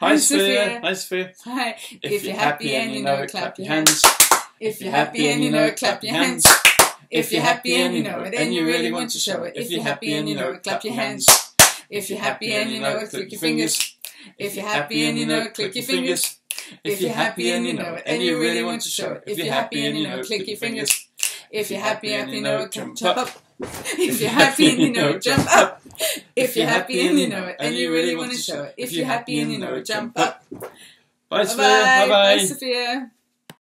Hi, Hi, Sophia. Hi, Sophia. Hi. If, you're happy and you know it, clap your hands. If you're happy happy and you know it, clap your hands. If you're happy and you know it, and you really want to show it. If you're happy and you know it, clap your hands. If you're happy and you know it, click your fingers. If you're happy and you know it, click your fingers. If you're happy and you know it, and you really want to show it. If you're happy and you know it, click your fingers. If you're happy and you know it, jump up. If you're happy and you know it, jump up. If you're happy and you know it, and you really want to show it. If you're happy and you know it, jump up. Bye, Sophia. Bye. bye. Bye, Sophia.